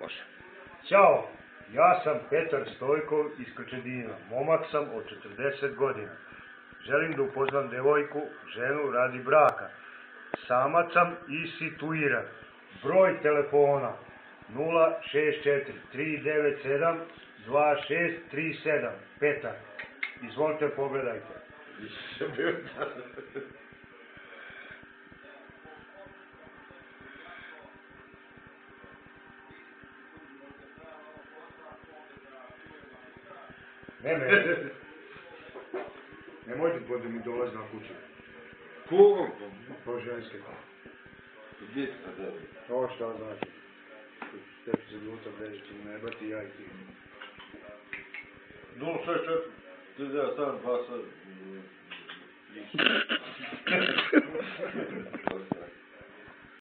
Može. Ćao, ja sam Petar Stojkov iz Krčedina. Momak sam od 40 godina. Želim da upoznam devojku, ženu radi braka. Samac sam i situiran. Broj telefona 064 397 2637. Petar. Izvolite, pogledajte. Ne, ne. Nemojte da mi dolazi na kuću. Kogom? To ženske. Gdje si sad dobro? To šta znači? Tebi se ljuta beži, ćemo nebati ja i ti. 064 397 27 Ha ha ha ha.